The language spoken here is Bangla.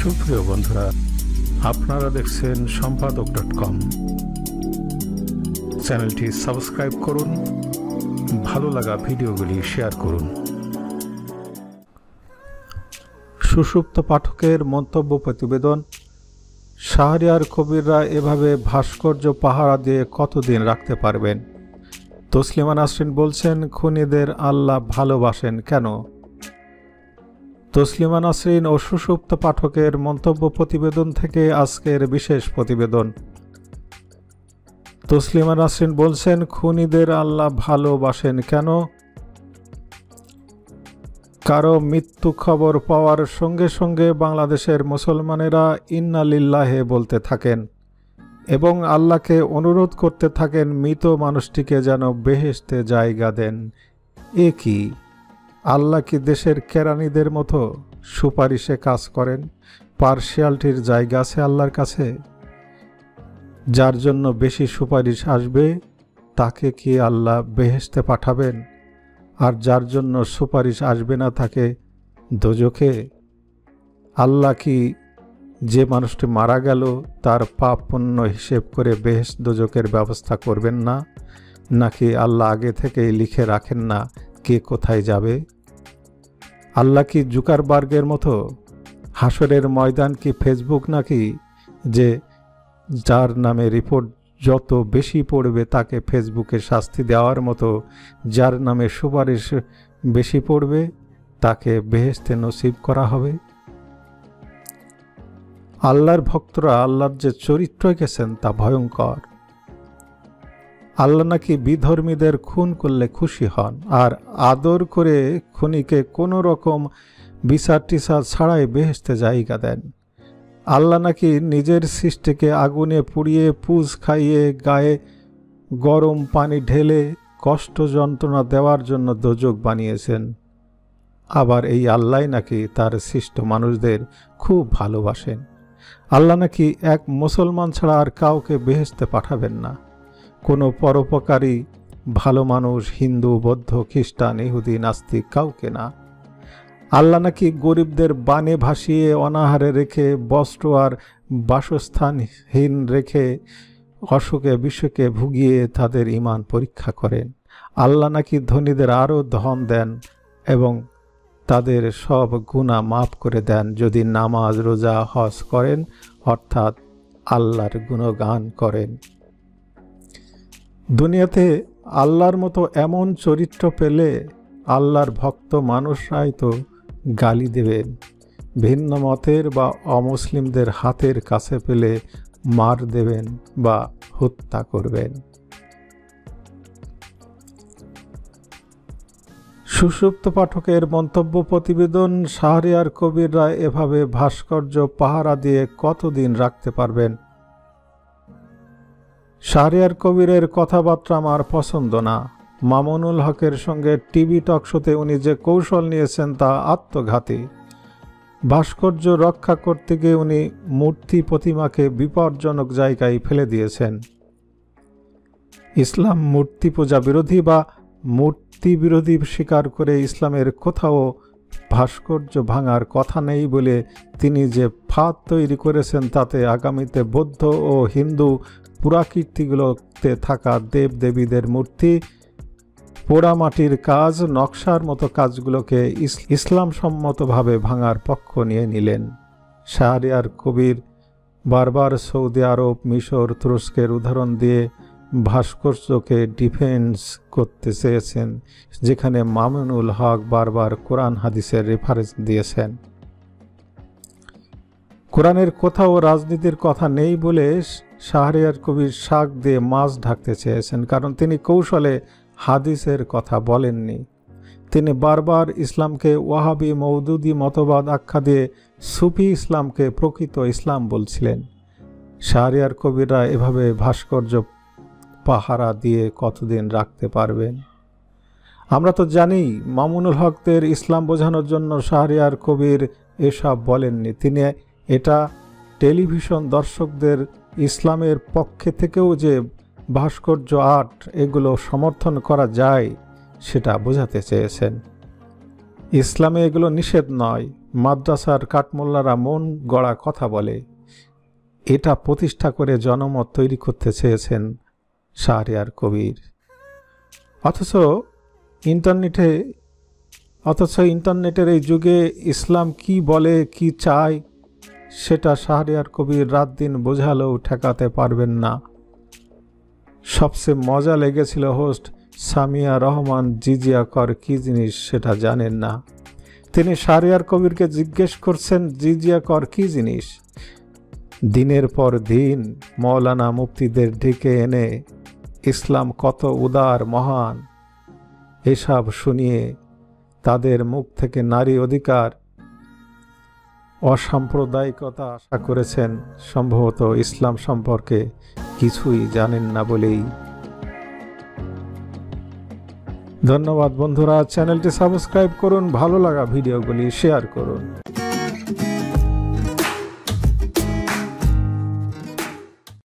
সুপ্রিয় বন্ধুরা, আপনারা দেখছেন সম্পাদক ডট কম। চ্যানেলটি সাবস্ক্রাইব করুন, ভালো লাগা ভিডিওগুলি শেয়ার করুন। সুষুপ্ত পাঠকের মন্তব্য প্রতিবেদন, শাহরিয়ার কবিররা এভাবে ভাস্কর্য পাহারা দিয়ে কতদিন রাখতে পারবেন? তসলিমা নাসরিন বলছেন, খুনিদের আল্লাহ ভালোবাসেন কেন? তসলিমা নাসরিন ও সুসুপ্ত পাঠকের মন্তব্য প্রতিবেদন থেকে আজকের বিশেষ প্রতিবেদন। তসলিমা নাসরিন বলছেন, খুনিদের আল্লাহ ভালোবাসেন কেন? কারও মৃত্যু খবর পাওয়ার সঙ্গে সঙ্গে বাংলাদেশের মুসলমানেরা ইন্নালিল্লাহে বলতে থাকেন এবং আল্লাহকে অনুরোধ করতে থাকেন, মৃত মানুষটিকে যেন বেহেশতে জায়গা দেন। এ কি? আল্লাহ কি দেশের কেরানিদের মতো সুপারিশে কাজ করেন? পার্শিয়ালটির জায়গা আছে আল্লাহর কাছে? যার জন্য বেশি সুপারিশ আসবে, তাকে কি আল্লাহ বেহেশতে পাঠাবেন? আর যার জন্য সুপারিশ আসবে না, তাকে দোজখে? আল্লাহ কি যে মানুষটি মারা গেল, তার পাপ পুণ্য হিসেব করে বেহেস দোজকের ব্যবস্থা করবেন না? নাকি আল্লাহ আগে থেকেই লিখে রাখেন না কে কোথায় যাবে? আল্লাহ কি জুকারবার্গের মতো? হাসরের ময়দান কি ফেসবুক নাকি? যে যার নামে রিপোর্ট যত বেশি পড়বে তাকে ফেসবুকে শাস্তি দেওয়ার মতো, যার নামে সুপারিশ বেশি পড়বে তাকে বেহেস্তে নসিব করা হবে। আল্লাহর ভক্তরা আল্লাহর যে চরিত্র গেছেন তা ভয়ঙ্কর। আল্লাহ নাকি বিধর্মীদের খুন করলে খুশি হন, আর আদর করে খুনিকে কোনো রকম বিচার টিসার ছাড়াই বেহেস্তে জায়গা দেন। আল্লাহ নাকি নিজের সৃষ্টিকে আগুনে পুড়িয়ে, পুজ খাইয়ে, গায়ে গরম পানি ঢেলে কষ্ট যন্ত্রণা দেওয়ার জন্য দোজক বানিয়েছেন। আবার এই আল্লাহ নাকি তার সৃষ্ট মানুষদের খুব ভালোবাসেন। আল্লাহ নাকি এক মুসলমান ছাড়া আর কাউকে বেহেস্তে পাঠাবেন না। কোনো পরোপকারী, ভালো মানুষ, হিন্দু, বৌদ্ধ, খ্রিস্টান, ইহুদি, নাস্তিক কাউকে না। আল্লাহ নাকি গরিবদের বানে ভাসিয়ে অনাহারে রেখে, বস্ত্র আর বাসস্থানহীন রেখে অসুখে বিশ্বকে ভুগিয়ে তাদের ইমান পরীক্ষা করেন। আল্লাহ নাকি ধনীদের আরও ধন দেন এবং তাদের সব গুণা মাফ করে দেন। যদি নামাজ, রোজা, হজ করেন, অর্থাৎ আল্লাহর গুণগান করেন। দুনিয়াতে আল্লাহর মতো এমন চরিত্র পেলে আল্লাহর ভক্ত মানুষরাই তো গালি দেবেন। ভিন্ন মতের বা অমুসলিমদের হাতের কাছে পেলে মার দেবেন বা হত্যা করবেন। সুষুপ্ত পাঠকের মন্তব্য প্রতিবেদন শাহরিয়ার কবিররা এভাবে ভাস্কর্য পাহারা দিয়ে কতদিন রাখতে পারবেন শাহরিয়ার কবিরের কথাবার্তা আমার পছন্দ না। মামুনুল হকের সঙ্গে টিভি টক শোতে উনি যে কৌশল নিয়েছেন তা আত্মঘাতী। ভাস্কর্য রক্ষা করতে গিয়ে উনি মূর্তি প্রতিমাকে বিপজ্জনক জায়গায় ফেলে দিয়েছেন। ইসলাম মূর্তি পূজা বিরোধী বা মূর্তি বিরোধী স্বীকার করে ইসলামের কোথাও ভাস্কর্য ভাঙার কথা নেই বলে তিনি যে ফাঁদ তৈরি করেছেন তাতে আগামীতে বৌদ্ধ ও হিন্দু পুরাকীর্তিগুলোতে থাকা দেব দেবীদের মূর্তি, পোড়ামাটির কাজ, নকশার মতো কাজগুলোকে ইসলাম সম্মতভাবে ভাঙার পক্ষ নিয়ে নিলেন। শাহরিয়ার কবির বারবার সৌদি আরব, মিশর, তুরস্কের উদাহরণ দিয়ে ভাস্কর্যকে ডিফেন্স করতে চেয়েছেন, যেখানে মামুনুল হক বারবার কোরআন হাদিসের রেফারেন্স দিয়েছেন। কোরআনের কোথাও রাজনীতির কথা নেই বলে শাহরিয়ার কবির শাক দিয়ে মাছ ঢাকতে চেয়েছেন, কারণ তিনি কৌশলে হাদিসের কথা বলেননি। তিনি বারবার ইসলামকে ওয়াহাবি মৌদুদি মতবাদ আখ্যা দিয়ে সুফি ইসলামকে প্রকৃত ইসলাম বলছিলেন। শাহরিয়ার কবিরা এভাবে ভাস্কর্য পাহারা দিয়ে কতদিন রাখতে পারবেন? আমরা তো জানি মামুনুল হকদের ইসলাম বোঝানোর জন্য শাহরিয়ার কবির এসব বলেননি। তিনি এটা টেলিভিশন দর্শকদের ইসলামের পক্ষে থেকেও যে ভাস্কর্য আর্ট এগুলো সমর্থন করা যায়, সেটা বোঝাতে চেয়েছেন। ইসলামে এগুলো নিষেধ নয়, মাদ্রাসার কাঠমোল্লারা মন গড়া কথা বলে। এটা প্রতিষ্ঠা করে জনমত তৈরি করতে চেয়েছেন শাহরিয়ার কবির। অথচ ইন্টারনেটে, অথচ ইন্টারনেটের এই যুগে ইসলাম কি বলে, কি চায় সেটা শাহরিয়ার কবির রাত দিন বোঝালেও ঠেকাতে পারবেন না। সবচেয়ে মজা লেগেছিল হোস্ট সামিয়া রহমান জিজিয়া কর কী জিনিস সেটা জানেন না। তিনি শাহরিয়ার কবিরকে জিজ্ঞেস করছেন, জিজিয়া কর কী জিনিস? দিনের পর দিন মৌলানা মুফতিদের ডেকে এনে ইসলাম কত উদার, মহান, এসব শুনিয়ে তাদের মুখ থেকে নারী অধিকার অসাম্প্রদায়িকতা আশা করেছেন, সম্ভবত ইসলাম সম্পর্কে কিছুই জানেন না বলেই। ধন্যবাদ বন্ধুরা, চ্যানেলটি সাবস্ক্রাইব করুন, ভালো লাগা ভিডিওগুলি শেয়ার করুন।